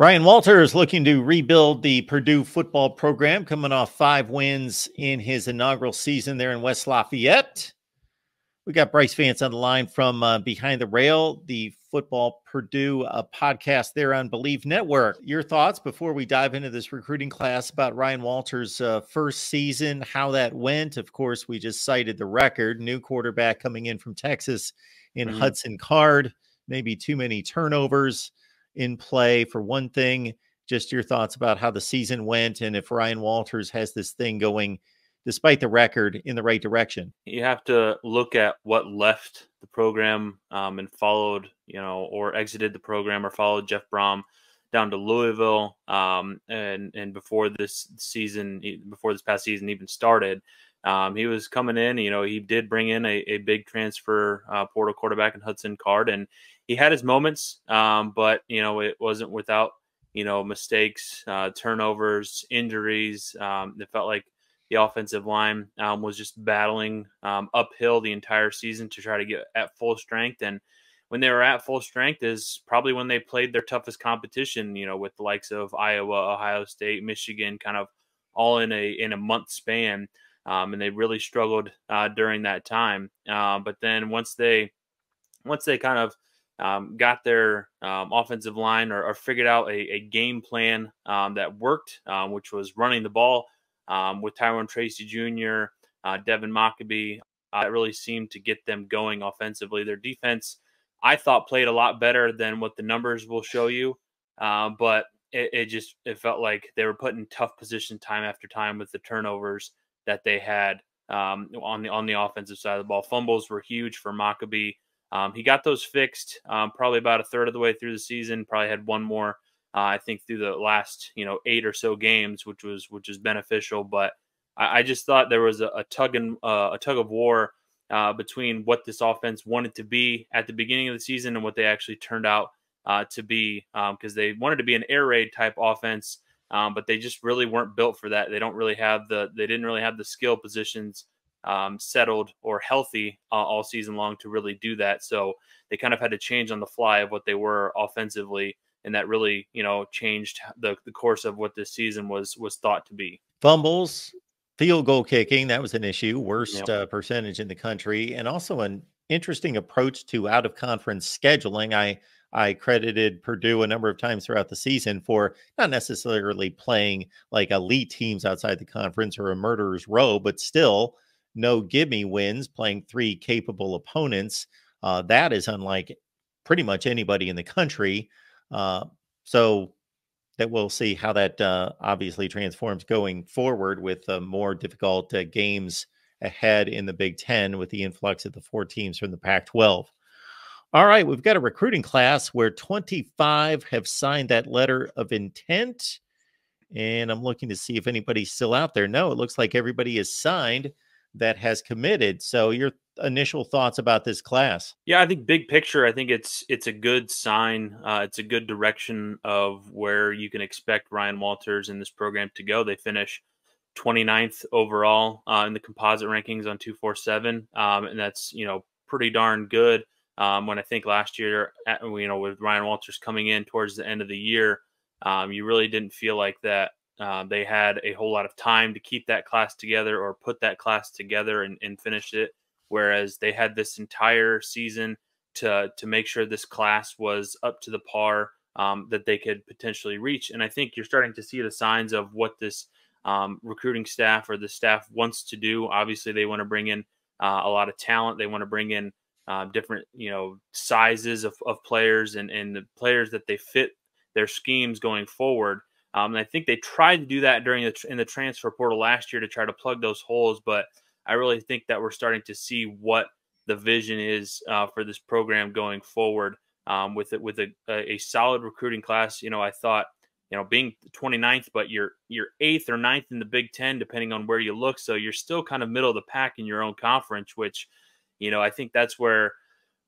Ryan Walters is looking to rebuild the Purdue football program, coming off five wins in his inaugural season there in West Lafayette. We got Bryce Vance on the line from uh, Behind the Rail, the football Purdue uh, podcast there on Believe Network. Your thoughts before we dive into this recruiting class about Ryan Walters' uh, first season, how that went. Of course, we just cited the record new quarterback coming in from Texas in mm-hmm. Hudson Card, maybe too many turnovers in play for one thing. Just your thoughts about how the season went and if Ryan Walters has this thing going despite the record in the right direction. You have to look at what left the program um, and followed, you know, or exited the program or followed Jeff Brohm down to Louisville. Um, and and before this season, before this past season even started, um, he was coming in. You know, he did bring in a, a big transfer uh, portal quarterback in Hudson Card, and he had his moments, um, but you know it wasn't without you know mistakes, uh, turnovers, injuries. Um, it felt like the offensive line um, was just battling um, uphill the entire season to try to get at full strength. And when they were at full strength is probably when they played their toughest competition. You know, with the likes of Iowa, Ohio State, Michigan, kind of all in a in a month span. Um, and they really struggled uh, during that time. Uh, but then once they once they kind of um, got their um, offensive line or, or, figured out a, a game plan um, that worked, um, which was running the ball um, with Tyrone Tracy Jr., uh, Devin Mockobee. Uh, it really seemed to get them going offensively. Their defense, I thought, played a lot better than what the numbers will show you, uh, but it, it, just it felt like they were put in tough position time after time with the turnovers that they had um, on the on the offensive side of the ball. Fumbles were huge for Mockobee. Um, he got those fixed um, probably about a third of the way through the season. Probably had one more, uh, I think, through the last you know eight or so games, which was which is beneficial. But I, I just thought there was a, a tug and uh, a tug of war uh, between what this offense wanted to be at the beginning of the season and what they actually turned out uh, to be, because um, they wanted to be an air raid type offense, um, but they just really weren't built for that. They don't really have the they didn't really have the skill positions um, settled or healthy uh, all season long to really do that. So they kind of had to change on the fly of what they were offensively, and that really, you know, changed the, the course of what this season was was thought to be. Fumbles, field goal kicking that was an issue, worst yep. uh, percentage in the country, and also an interesting approach to out of conference scheduling. I I credited Purdue a number of times throughout the season for not necessarily playing like elite teams outside the conference or a murderer's row, but still no gimme wins playing three capable opponents. Uh, that is unlike pretty much anybody in the country. Uh, so that we'll see how that uh, obviously transforms going forward with uh, more difficult uh, games ahead in the Big Ten with the influx of the four teams from the Pac 12. All right, we've got a recruiting class where 25 have signed that letter of intent. And I'm looking to see if anybody's still out there. No, it looks like everybody is signed that has committed. So your initial thoughts about this class? Yeah, I think big picture, I think it's it's a good sign. Uh, it's a good direction of where you can expect Ryan Walters in this program to go. They finish 29th overall uh, in the composite rankings on 247, um, and that's you know pretty darn good. Um, when I think last year, you know, with Ryan Walters coming in towards the end of the year, um, you really didn't feel like that uh, they had a whole lot of time to keep that class together or put that class together and, and finish it. Whereas they had this entire season to to make sure this class was up to the par um, that they could potentially reach. And I think you're starting to see the signs of what this um, recruiting staff or the staff wants to do. Obviously, they want to bring in uh, a lot of talent. They want to bring in uh, different, you know, sizes of, of players and, and the players that they fit their schemes going forward. Um, and I think they tried to do that during the in the transfer portal last year to try to plug those holes. But I really think that we're starting to see what the vision is uh, for this program going forward. Um, with it with a, a, a, solid recruiting class, you know, I thought, you know, being 29th, but you're you're eighth or ninth in the Big Ten, depending on where you look. So you're still kind of middle of the pack in your own conference, which, you know, I think that's where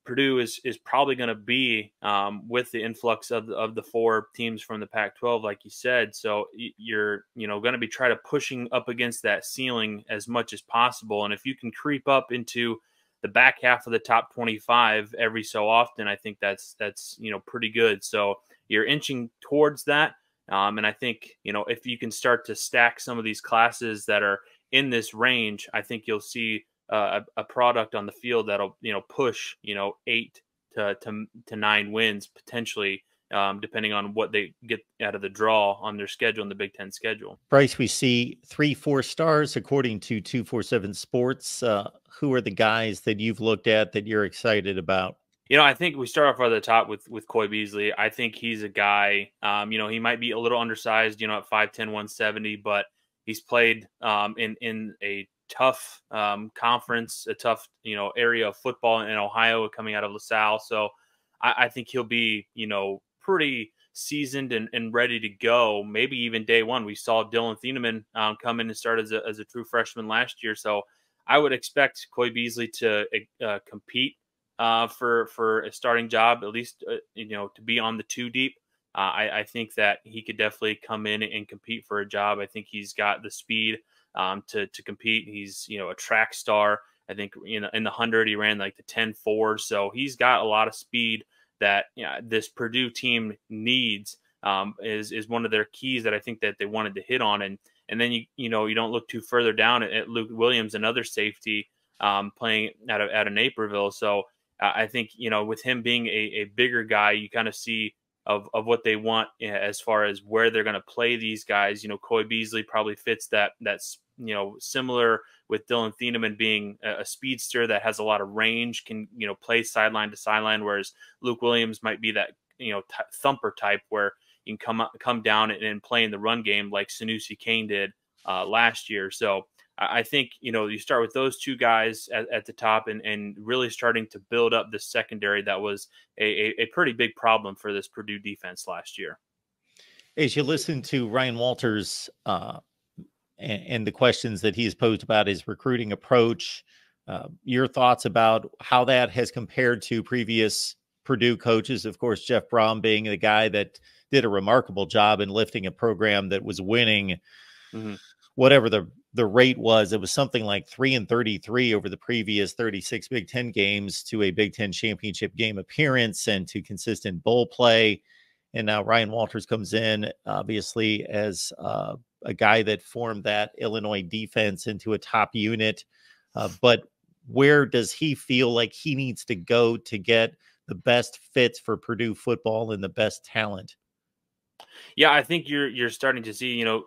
Purdue is is probably going to be um, with the influx of the, of the four teams from the Pac-12, like you said. So you're you know going to be trying to pushing up against that ceiling as much as possible, and if you can creep up into the back half of the top 25 every so often, I think that's that's you know pretty good. So you're inching towards that. Um, and I think you know if you can start to stack some of these classes that are in this range, I think you'll see uh, a, a, product on the field that'll you know push you know eight to to, to nine wins potentially. Um, depending on what they get out of the draw on their schedule in the Big Ten schedule. Bryce, we see three, four stars according to 247 Sports. Uh, who are the guys that you've looked at that you're excited about? You know, I think we start off at the top with with Coy Beasley. I think he's a guy. Um, you know, he might be a little undersized. You know, at 5'10", 170, but he's played um, in in a tough um, conference, a tough you know area of football in Ohio, coming out of LaSalle. So I, I think he'll be you know pretty seasoned and, and, ready to go. Maybe even day one. We saw Dillon Thieneman um, come in and start as a, as a true freshman last year. So I would expect Coy Beasley to uh, compete uh, for for a starting job, at least uh, you know to be on the two deep. Uh, I, I, think that he could definitely come in and compete for a job. I think he's got the speed um, to to compete. He's you know a track star. I think you know in the hundred he ran like the 10 4. So he's got a lot of speed that you know, this Purdue team needs. Um, is is one of their keys that I think that they wanted to hit on. And and then you you know you don't look too further down at, at Luke Williams, another safety um, playing out of out of Naperville. So I think you know with him being a, a bigger guy, you kind of see of of what they want eh, as far as where they're going to play these guys. You know, Coy Beasley probably fits that that's you know similar with Dillon Thieneman being a, speedster that has a lot of range, can you know play sideline to sideline, whereas Luke Williams might be that you know t- thumper type where you can come come down and, and play in the run game like Sanoussi Kane did uh, last year. So I think you know you start with those two guys at, at, the top and, and really starting to build up the secondary that was a, a, a, pretty big problem for this Purdue defense last year. As you listen to Ryan Walters uh, and, and, the questions that he's posed about his recruiting approach, uh, your thoughts about how that has compared to previous Purdue coaches, of course, Jeff Brohm being the guy that did a remarkable job in lifting a program that was winning. Mm-hmm whatever the the rate was. It was something like three and 33 over the previous 36 Big Ten games to a Big Ten championship game appearance and to consistent bowl play. And now Ryan Walters comes in, obviously, as uh, a guy that formed that Illinois defense into a top unit. Uh, but where does he feel like he needs to go to get the best fits for Purdue football and the best talent? Yeah, I think you're you're starting to see, you know,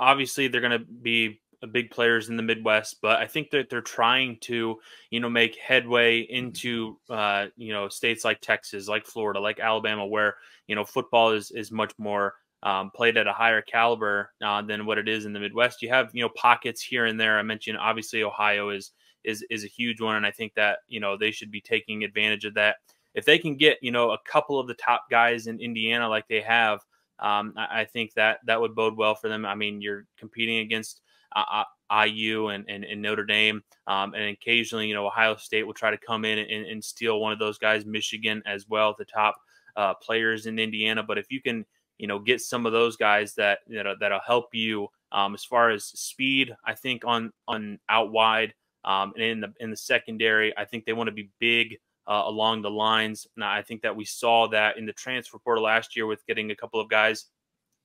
obviously they're going to be big players in the Midwest, but I think that they're trying to, you know, make headway into, uh, you know, states like Texas, like Florida, like Alabama, where you know football is is much more um, played at a higher caliber uh, than what it is in the Midwest. You have you know pockets here and there. I mentioned obviously Ohio is is is a huge one, and I think that you know they should be taking advantage of that. If they can get you know a couple of the top guys in Indiana like they have, um, I, I think that that would bode well for them. I mean, you're competing against uh, IU and, and, and, Notre Dame. Um, and occasionally, you know, Ohio State will try to come in and, and steal one of those guys, Michigan as well, the top uh, players in Indiana. But if you can, you know, get some of those guys that, you know, that'll help you um, as far as speed, I think on, on out wide um, and in the, in the secondary, I think they want to be big uh, along the lines. Now, I think that we saw that in the transfer portal last year with getting a couple of guys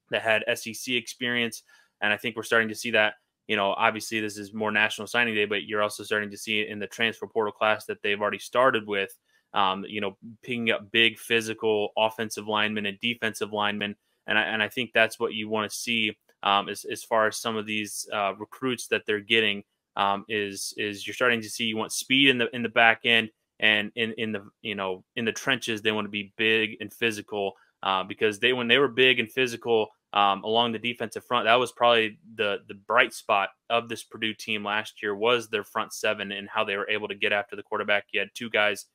that had SEC experience. And I think we're starting to see that you know, obviously this is more National Signing Day, but you're also starting to see in the transfer portal class that they've already started with. Um, you know, picking up big physical offensive linemen and defensive linemen, and I, and I think that's what you want to see um, as as far as some of these uh, recruits that they're getting um, is is you're starting to see you want speed in the in the back end and in in the you know in the trenches they want to be big and physical uh, because they when they were big and physical um, along the defensive front. That was probably the the bright spot of this Purdue team last year was their front seven and how they were able to get after the quarterback. You had two guys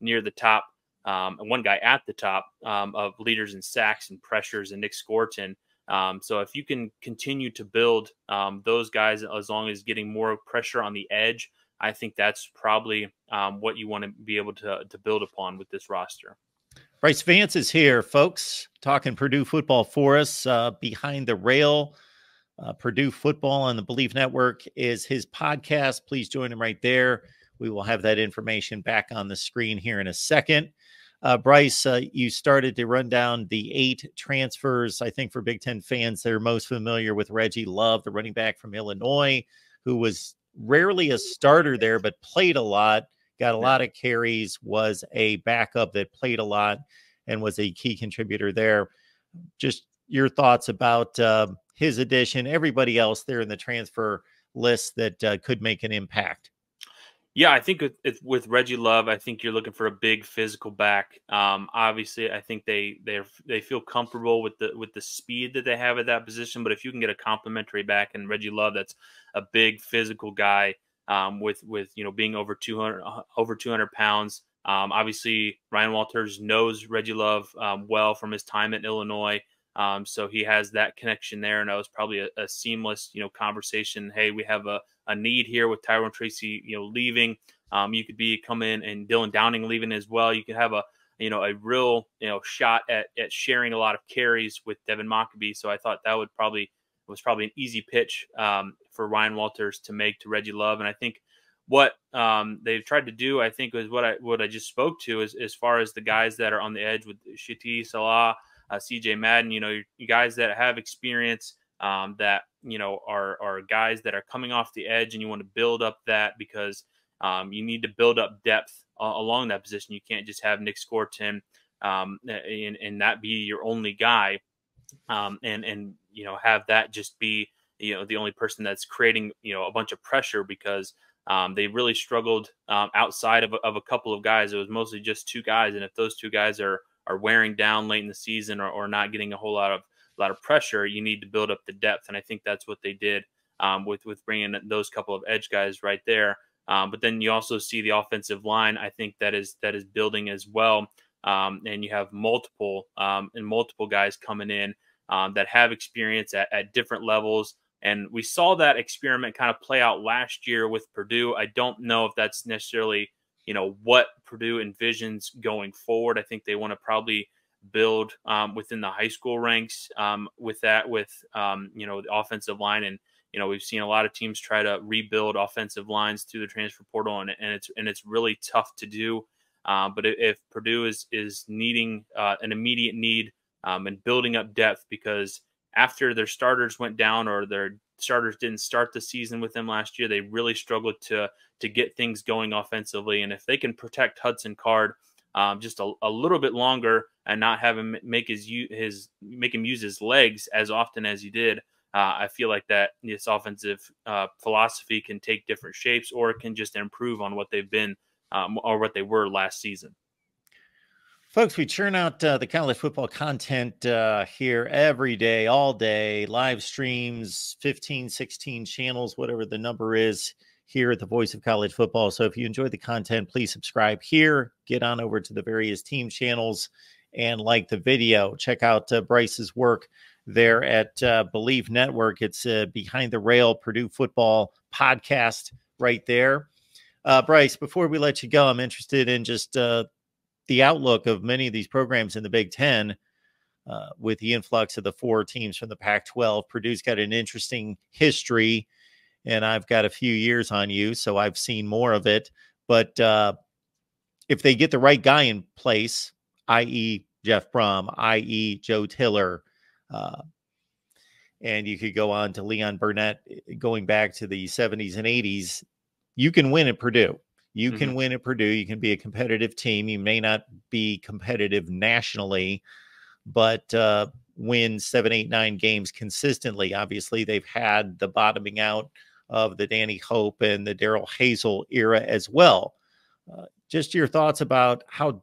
near the top um, and one guy at the top um, of leaders in sacks and pressures and Nic Scourton. Um, so if you can continue to build um, those guys as long as getting more pressure on the edge, I think that's probably um, what you want to be able to, to build upon with this roster. Bryce Vance is here, folks, talking Purdue football for us. Uh, Behind the Rail, uh, Purdue football on the Believe Network is his podcast. Please join him right there. We will have that information back on the screen here in a second. Uh, Bryce, uh, you started to run down the eight transfers. I think for Big Ten fans, they're most familiar with Reggie Love, the running back from Illinois, who was rarely a starter there, but played a lot, got a lot of carries, was a backup that played a lot, and was a key contributor there. Just your thoughts about uh, his addition, everybody else there in the transfer list that uh, could make an impact. Yeah, I think with, with, Reggie Love, I think you're looking for a big physical back. Um, obviously, I think they they they feel comfortable with the with the speed that they have at that position. But if you can get a complimentary back and Reggie Love, that's a big physical guy um, with with you know being over 200 uh, over 200 pounds. Um, obviously, Ryan Walters knows Reggie Love um, well from his time in Illinois. Um, so he has that connection there, and that was probably a, a, seamless, you know, conversation. Hey, we have a, a need here with Tyrone Tracy, you know, leaving. Um, you could be come in and Dylan Downing leaving as well. You could have a, you know, a real, you know, shot at at sharing a lot of carries with Devin Mockobee. So I thought that would probably was probably an easy pitch um, for Ryan Walters to make to Reggie Love, and I think what um, they've tried to do, I think, is what I what I just spoke to, is as far as the guys that are on the edge with Shitta Sillah uh, CJ Madden, you know, you guys that have experience um, that, you know, are, are guys that are coming off the edge and you want to build up that because um, you need to build up depth uh, along that position. You can't just have Nic Scourton um, and, and that be your only guy um, and, and, you know, have that just be, you know, the only person that's creating, you know, a bunch of pressure because um, they really struggled um, outside of, of a couple of guys. It was mostly just two guys. And if those two guys are, are wearing down late in the season or, or not getting a whole lot of a lot of pressure, you need to build up the depth, and I think that's what they did um, with with bringing those couple of edge guys right there. Um, but then you also see the offensive line. I think that is that is building as well, um, and you have multiple um, and multiple guys coming in that have experience at, at different levels. And we saw that experiment kind of play out last year with Purdue. I don't know if that's necessarily you know what Purdue envisions going forward. I think they want to probably build um, within the high school ranks um, with that, with um, you know the offensive line, and you know we've seen a lot of teams try to rebuild offensive lines through the transfer portal, and, and it's and it's really tough to do. Uh, but if Purdue is is needing uh, an immediate need um, and building up depth because after their starters went down or their starters didn't start the season with them last year. They really struggled to to get things going offensively, and if they can protect Hudson Card um, just a, a, little bit longer and not have him make his his make him use his legs as often as he did, uh, I feel like that this offensive uh, philosophy can take different shapes or it can just improve on what they've been um, or what they were last season. Folks, we churn out uh, the college football content uh, here every day, all day, live streams, 15, 16 channels, whatever the number is here at the Voice of College Football. So if you enjoy the content, please subscribe here, get on over to the various team channels and like the video. Check out uh, Bryce's work there at uh, Believe Network. It's uh, Behind the Rail Purdue Football podcast right there. Uh, Bryce, before we let you go, I'm interested in just the outlook of many of these programs in the Big Ten uh, with the influx of the four teams from the Pac 12. Purdue's got an interesting history, and I've got a few years on you, so I've seen more of it. But uh, if they get the right guy in place, i.e., Jeff Brohm, i.e., Joe Tiller, uh, and you could go on to Leon Burtnett eh, going back to the 70s and 80s, you can win at Purdue. You mm-hmm. can win at Purdue. You can be a competitive team. You may not be competitive nationally, but uh, win seven, eight, nine games consistently. Obviously, they've had the bottoming out of the Danny Hope and the Darrell Hazell era as well. Uh, just your thoughts about how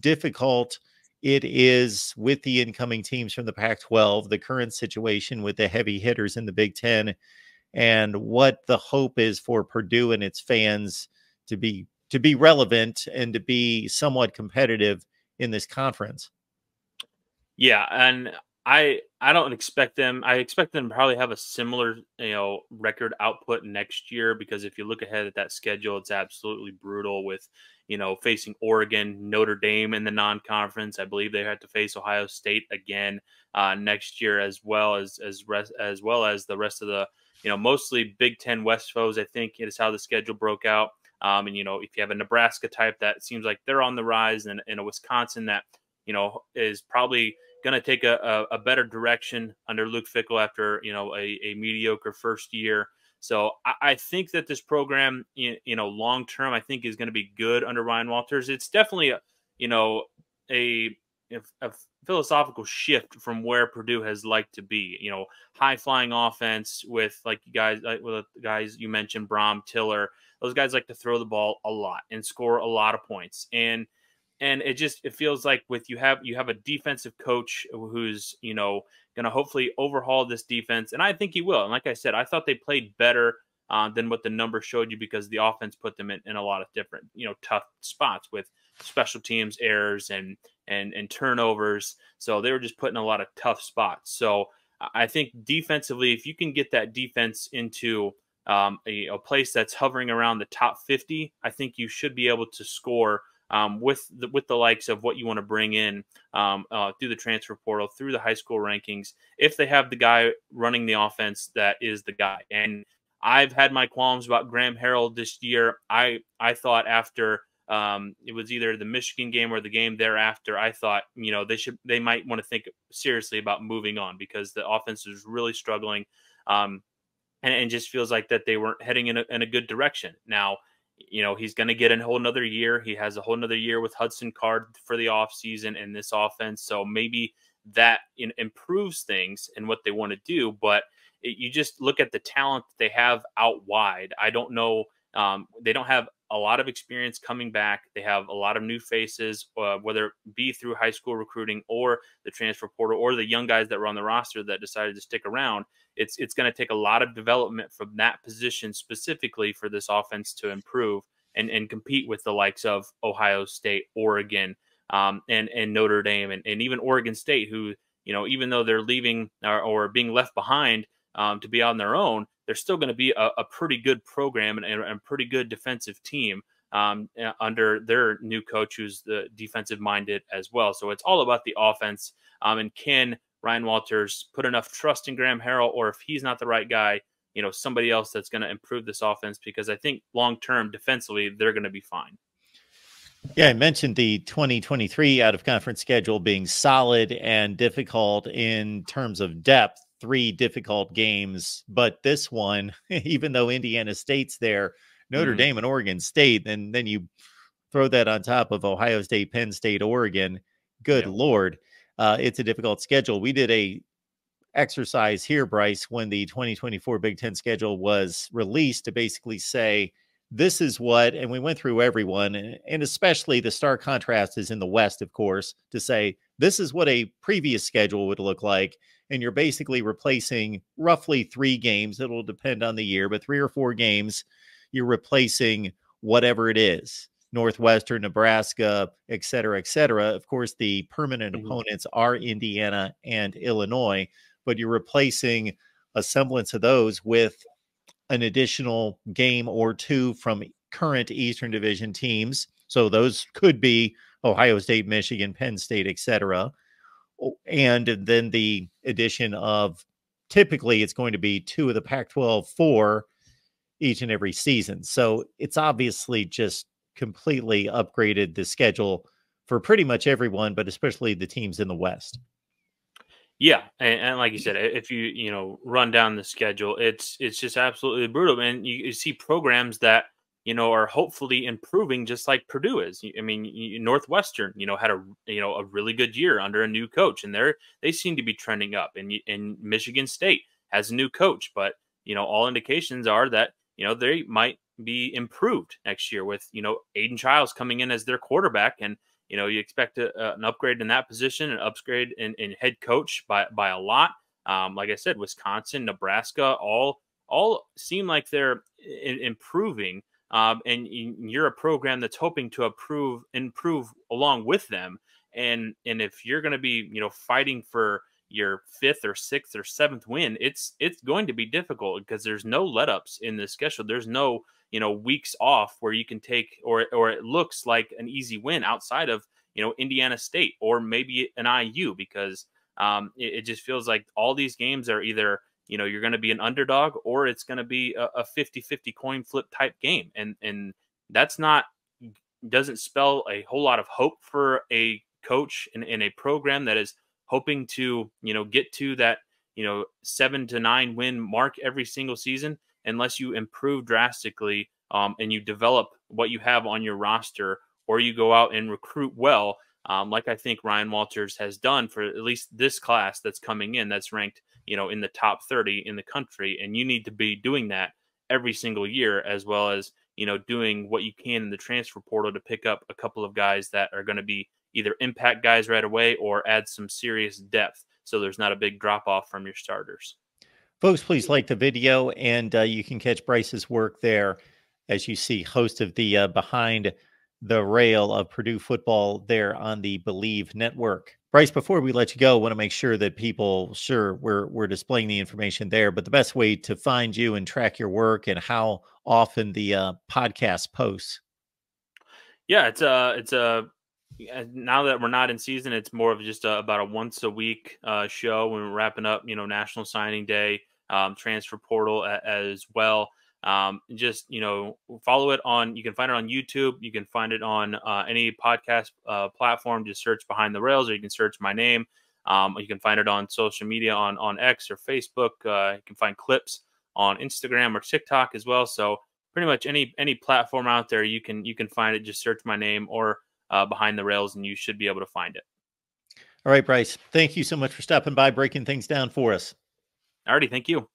difficult it is with the incoming teams from the Pac 12, the current situation with the heavy hitters in the Big Ten, and what the hope is for Purdue and its fans to be to be relevant and to be somewhat competitive in this conference. Yeah, and I I don't expect them. I expect them to probably have a similar you know record output next year because if you look ahead at that schedule, it's absolutely brutal with you know facing Oregon, Notre Dame in the non-conference. I believe they have to face Ohio State again uh, next year as well as as rest, as well as the rest of the you know mostly Big Ten West foes. I think is how the schedule broke out. Um, and you know, if you have a Nebraska type that seems like they're on the rise, and, and a Wisconsin that you know is probably going to take a, a, a, better direction under Luke Fickell after you know a, a mediocre first year. So I, I, think that this program, you, you know, long term, I think is going to be good under Ryan Walters. It's definitely a, you know a, a philosophical shift from where Purdue has liked to be. You know, high flying offense with like you guys, like with guys you mentioned, Brohm, Tiller. Those guys like to throw the ball a lot and score a lot of points. And and it just it feels like with you have you have a defensive coach who's you know going to hopefully overhaul this defense, and I think he will. And like I said, I thought they played better. Uh, than what the numbers showed you because the offense put them in, in a lot of different, you know, tough spots with special teams errors and and and turnovers. So they were just put in a lot of tough spots. So I think defensively, if you can get that defense into um, a, a, place that's hovering around the top 50, I think you should be able to score um, with the, with the likes of what you want to bring in um, uh, through the transfer portal, through the high school rankings, if they have the guy running the offense that is the guy. And I've had my qualms about Graham Harrell this year. I I thought after um, it was either the Michigan game or the game thereafter. I thought, you know, they should they might want to think seriously about moving on because the offense is really struggling, um, and, and just feels like that they weren't heading in a, in a good direction. Now, you know, he's going to get a whole another year. He has a whole another year with Hudson Card for the offseason and this offense. So maybe that in, improves things and what they want to do. But it, you just look at the talent that they have out wide. I don't know. Um, they don't have a lot of experience coming back. They have a lot of new faces, uh, whether it be through high school recruiting or the transfer portal or the young guys that were on the roster that decided to stick around. It's it's going to take a lot of development from that position specifically for this offense to improve and, and compete with the likes of Ohio State, Oregon, um, and and Notre Dame, and, and even Oregon State, who you know even though they're leaving or, or being left behind um, to be on their own, they're still going to be a, a, pretty good program and, and, a pretty good defensive team um, under their new coach, who's the defensive minded as well. So it's all about the offense. Um, and can Ryan Walters put enough trust in Graham Harrell, or if he's not the right guy, you know, somebody else that's going to improve this offense? Because I think long term defensively, they're going to be fine. Yeah, I mentioned the 2023 out of conference schedule being solid and difficult in terms of depth three difficult games, but this one, even though Indiana State's there, Notre mm. Dame and Oregon State, and then you throw that on top of Ohio State, Penn State, Oregon. Good yeah. lord, uh, it's a difficult schedule. We did a exercise here, Bryce, when the 2024 Big Ten schedule was released to basically say this is what, and we went through everyone, and especially the stark contrast is in the West, of course, to say this is what a previous schedule would look like and you're basically replacing roughly three games. It'll depend on the year, but three or four games, you're replacing whatever it is. Northwestern, Nebraska, et cetera, et cetera. Of course, the permanent mm-hmm. opponents are Indiana and Illinois, but you're replacing a semblance of those with an additional game or two from current Eastern Division teams. So those could be Ohio State, Michigan, Penn State, et cetera and then the addition of typically it's going to be two of the Pac 12 four each and every season. So it's obviously just completely upgraded the schedule for pretty much everyone, but especially the teams in the West. Yeah, and, and, like you said, if you you know run down the schedule, it's it's just absolutely brutal, and you, you see programs that you know, are hopefully improving just like Purdue is. I mean, Northwestern, you know, had a you know a really good year under a new coach, and they're they seem to be trending up. And and Michigan State has a new coach, but you know, all indications are that you know they might be improved next year with you know Aidan Chiles coming in as their quarterback, and you know you expect a, an upgrade in that position, an upgrade in, in head coach by by a lot. Um, like I said, Wisconsin, Nebraska, all all seem like they're improving um, and you're a program that's hoping to improve improve along with them. And and if you're going to be you know fighting for your fifth or sixth or seventh win it's it's going to be difficult because there's no let ups in the schedule. There's no you know weeks off where you can take or or it looks like an easy win outside of you know indiana state or maybe an iu because um, it, it just feels like all these games are either you know you're going to be an underdog or it's going to be a 50 50 coin flip type game. And and that's not doesn't spell a whole lot of hope for a coach in, in a program that is hoping to you know get to that you know seven to nine win mark every single season unless you improve drastically um, and you develop what you have on your roster or you go out and recruit well um, like i think ryan walters has done for at least this class that's coming in that's ranked you know in the top 30 in the country and you need to be doing that every single year as well as you know doing what you can in the transfer portal to pick up a couple of guys that are going to be either impact guys right away or add some serious depth so there's not a big drop off from your starters. Folks please like the video and uh, you can catch bryce's work there as you see host of the uh, behind the rail of purdue football there on the Believe network Bryce, before we let you go, I want to make sure that people, sure, we're we're displaying the information there, but the best way to find you and track your work and how often the uh, podcast posts. Yeah, it's a uh, it's a uh, now that we're not in season, it's more of just a, about a once a week uh, show when we're wrapping up, you know, National Signing Day, um, transfer portal a, as well. Um, just you know, follow it on. You can find it on YouTube. You can find it on uh, any podcast uh, platform. Just search Behind the Rails, or you can search my name. Um, you can find it on social media on on X or Facebook. Uh, you can find clips on Instagram or TikTok as well. So pretty much any any platform out there, you can you can find it. Just search my name or uh, Behind the Rails, and you should be able to find it. All right, Bryce. Thank you so much for stopping by, breaking things down for us. Alrighty, thank you.